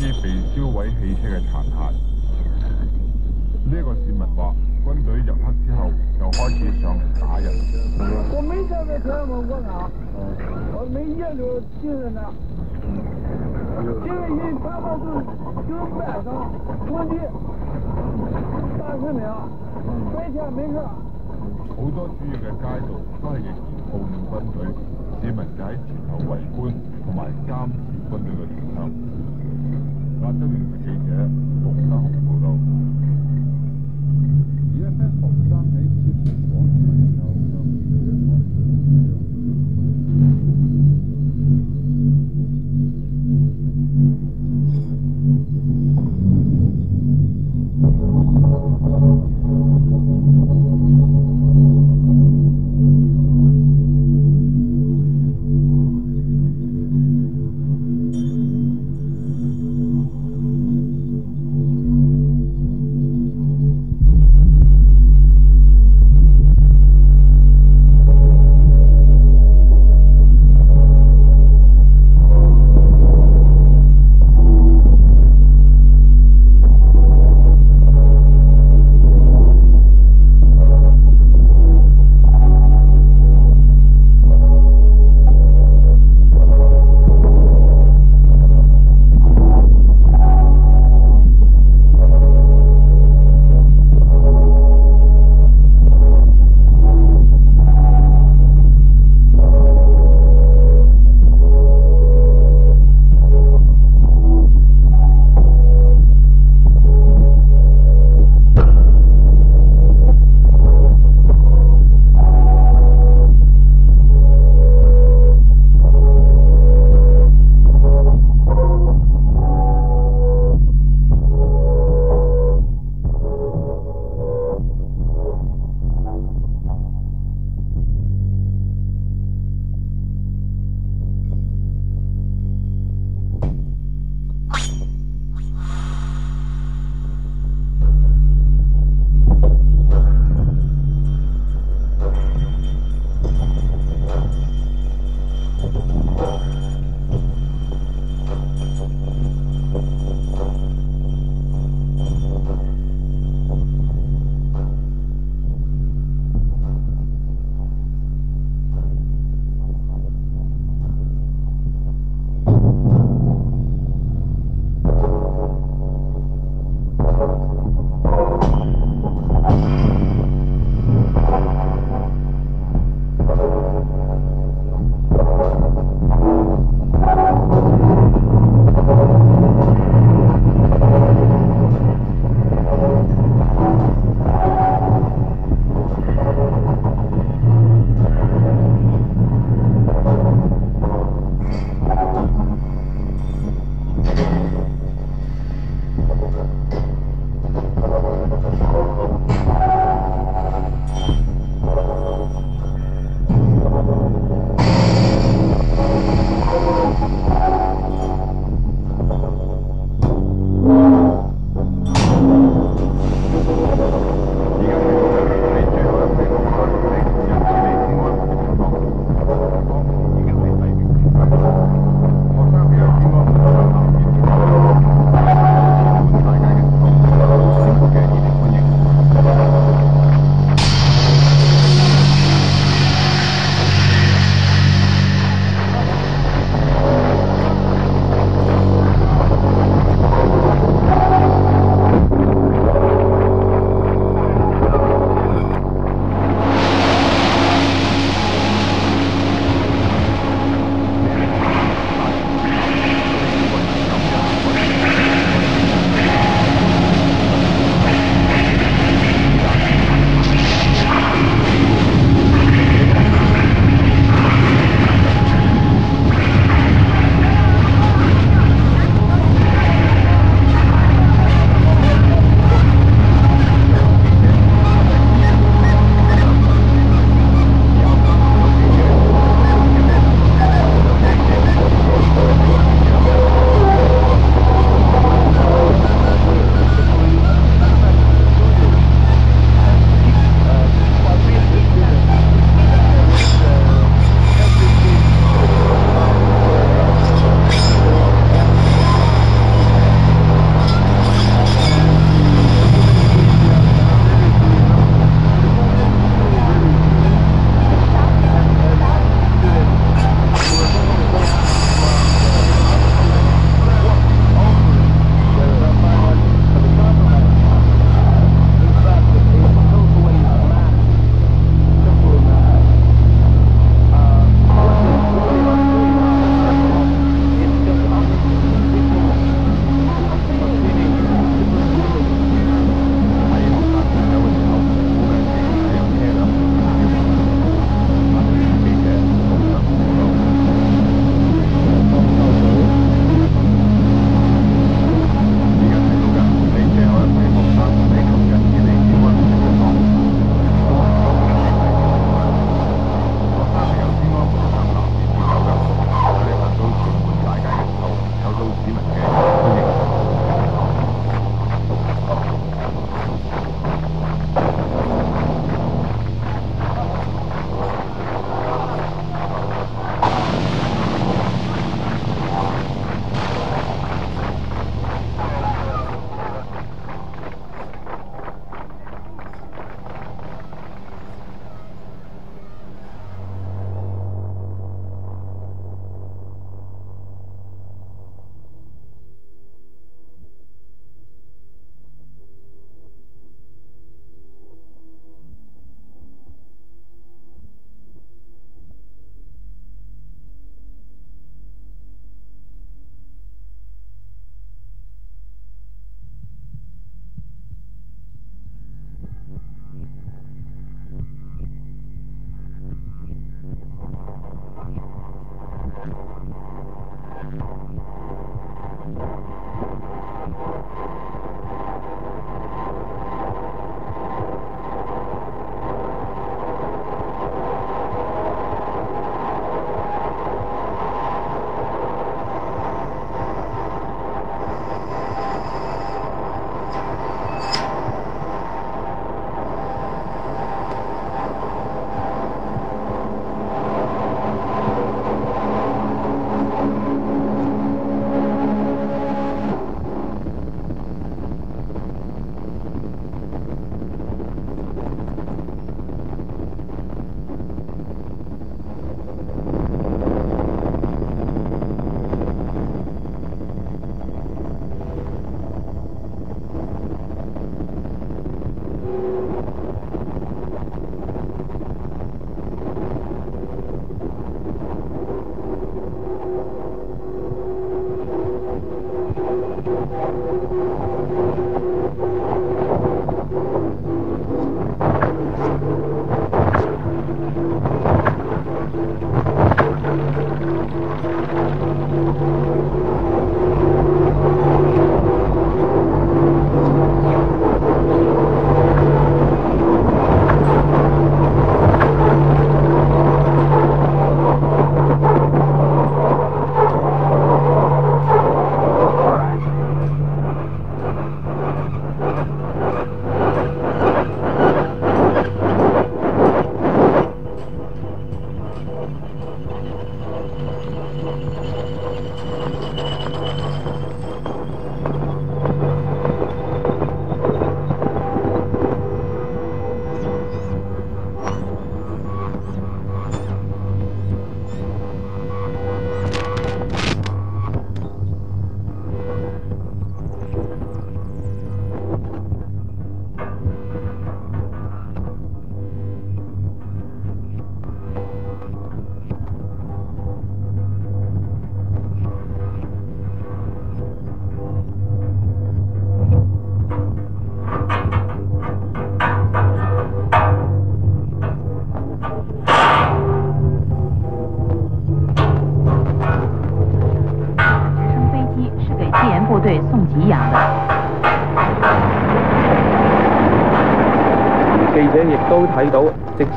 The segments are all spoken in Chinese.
啲被烧毁汽车嘅残骸。呢个市民话：，军队入黑之后就开始上嚟打人。我没在那地方过夜，我没夜里去那。因为人他们就就晚上突击，打市民，白天没事。好多主要嘅街道都系仍然布满军队，市民就喺前头围观同埋监视军队嘅行动。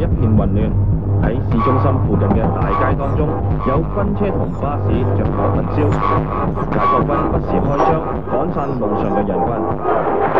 一片混乱。喺市中心附近嘅大街当中，有军车同巴士着火焚烧，解放军不时开枪赶散路上嘅人群。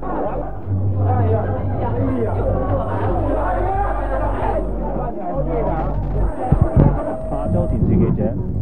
下周电视记者。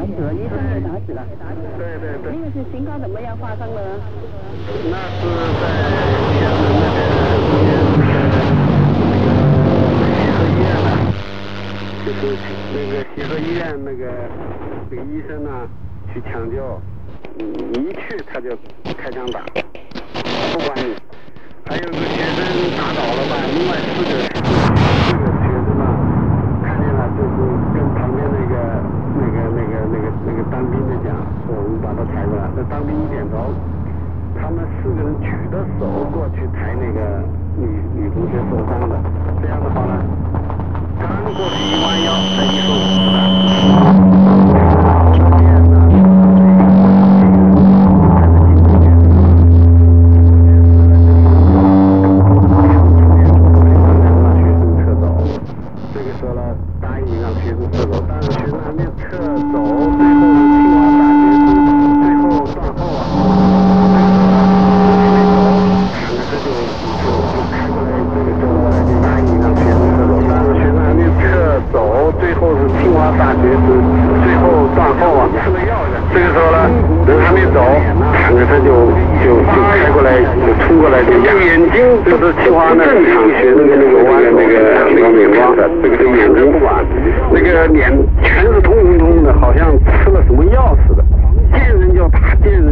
打死了，医生被打死了，对对对。那个是情况怎么样发生的？那是在天津那边的协和医院吧，就是那个协和医院那个那个医生呢，去抢救，一去他就开枪打，不管你，还有个学生打倒了吧，另外四个。当兵的讲，我们把他抬过来。那当兵一点头，他们四个人举着手过去抬那个女女同学受伤的，这样的话呢，刚过去一弯腰，再一说死了。一走，坦克他就就就开过来，就冲过来就压。眼睛就是清华那正常学那的那个弯，那个光的，这个眼睛不管，那个脸全是通红通红的，好像吃了什么药似的。见人就打，见人。